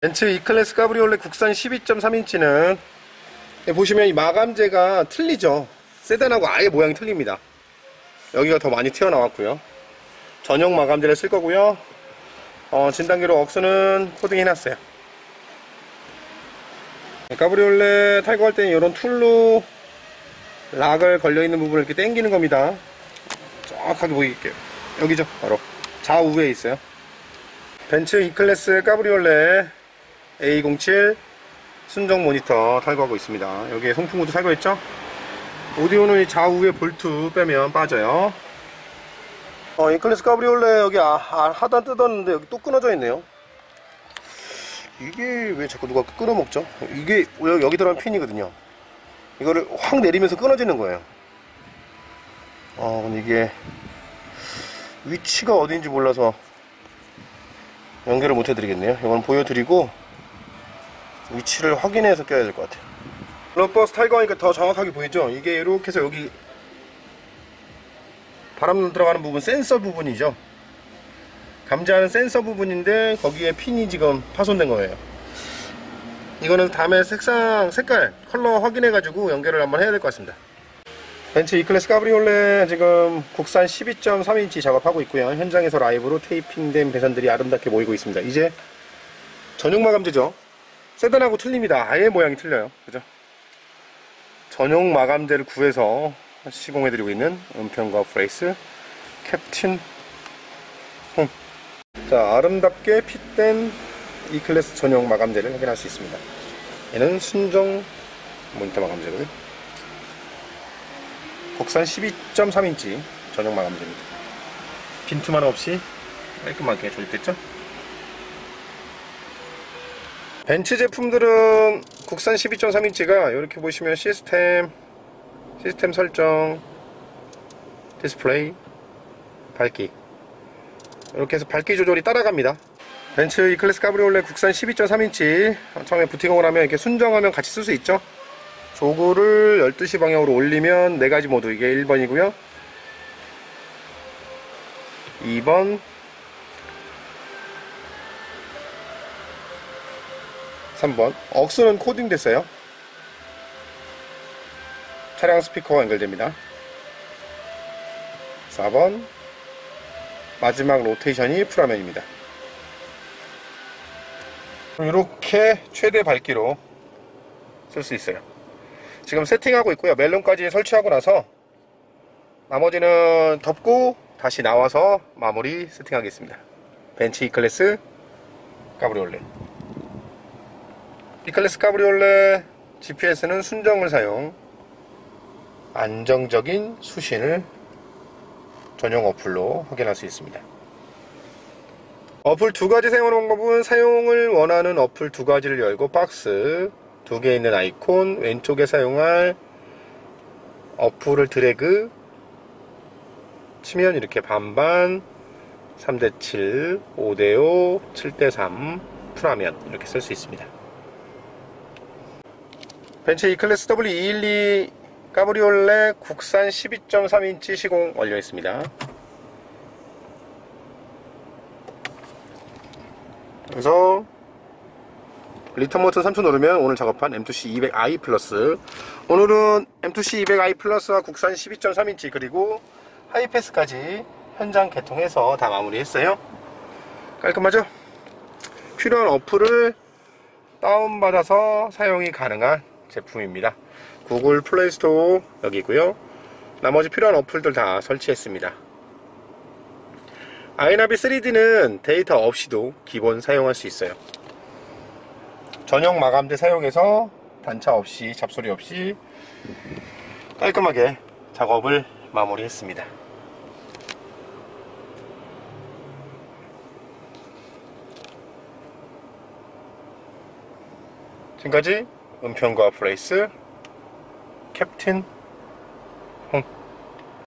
벤츠 E클래스 카브리올레 국산 12.3인치는 보시면 이 마감재가 틀리죠. 세단하고 아예 모양이 틀립니다. 여기가 더 많이 튀어나왔고요. 전용 마감재를 쓸 거고요. 어, 진단기로 AUX는 코딩 해놨어요. 카브리올레 탈거할 때는 이런 툴로 lock을 걸려있는 부분을 이렇게 당기는 겁니다. 정확하게 보이게요. 여기죠 바로. 좌우에 있어요. 벤츠 E클래스 카브리올레 A07 순정 모니터 탈거하고 있습니다. 여기에 송풍구도 탈거했죠? 오디오는 이 좌우에 볼트 빼면 빠져요. 어, E클래스 카브리올레 여기 아, 아, 하단 뜯었는데 여기 또 끊어져 있네요. 이게 왜 자꾸 누가 끊어먹죠? 이게 여기 들어간 핀이거든요. 이거를 확 내리면서 끊어지는 거예요. 어 근데 이게 위치가 어딘지 몰라서 연결을 못 해드리겠네요. 이건 보여드리고 위치를 확인해서 껴야 될 것 같아요. 럼버스 탈거 하니까 더 정확하게 보이죠? 이게 이렇게 해서 여기 바람 들어가는 부분 센서 부분이죠? 감지하는 센서 부분인데 거기에 핀이 지금 파손된 거예요. 이거는 다음에 색상 색깔 컬러 확인해 가지고 연결을 한번 해야 될 것 같습니다. 벤츠 E클래스 카브리올레 지금 국산 12.3인치 작업하고 있고요. 현장에서 라이브로 테이핑된 배선들이 아름답게 모이고 있습니다. 이제 전용 마감재죠 세단하고 틀립니다. 아예 모양이 틀려요. 그죠? 전용 마감재를 구해서 시공해 드리고 있는 은평 카플레이스 캡틴홍. 자 아름답게 fit된 E클래스 전용 마감재를 확인할 수 있습니다. 얘는 순정 모니터 마감재고요. 국산 12.3인치 전용 마감재입니다. 빈틈 하나 없이 깔끔하게 조립됐죠 벤츠 제품들은 국산 12.3인치가 이렇게 보시면 시스템 시스템 설정 디스플레이 밝기. 이렇게 해서 밝기 조절이 따라갑니다. 벤츠 E클래스 카브리올레 국산 12.3인치. 처음에 부팅을 하면 이렇게 순정하면 같이 쓸 수 있죠? 조구를 12시 방향으로 올리면 4가지 모드 이게 1번이고요. 2번 3번. 억스는 코딩 됐어요. 차량 스피커와 연결됩니다. 4번. 마지막 로테이션이 풀화면입니다. 이렇게 최대 밝기로 쓸 수 있어요. 지금 세팅하고 있고요. 멜론까지 설치하고 나서 나머지는 덮고 다시 나와서 마무리 세팅하겠습니다. 벤츠 E클래스 카브리올레 E클래스 카브리올레 GPS는 순정을 사용 안정적인 수신을 전용 어플로 확인할 수 있습니다. 어플 두 가지 사용하는 방법은 사용을 원하는 어플 두 가지를 열고 박스 두 개 있는 아이콘 왼쪽에 사용할 어플을 드래그 치면 이렇게 반반 3대7 5대5 7대3 풀하면 이렇게 쓸 수 있습니다 벤츠 E클래스 W212 까브리올레 국산 12.3인치 시공 완료했습니다. 그래서 리턴 버튼 3초 누르면 오늘 작업한 M2C 200i 플러스. 오늘은 M2C 200i 플러스와 국산 12.3인치 그리고 하이패스까지 현장 개통해서 다 마무리했어요. 깔끔하죠? 필요한 어플을 다운받아서 사용이 가능한 제품입니다. 구글 플레이스토어 여기고요. 나머지 필요한 어플들 다 설치했습니다. 아이나비 3D는 데이터 없이도 기본 사용할 수 있어요. 전용 마감재 사용해서 단차 없이 잡소리 없이 깔끔하게 작업을 마무리했습니다. 지금까지 은평과 프레이스 캡틴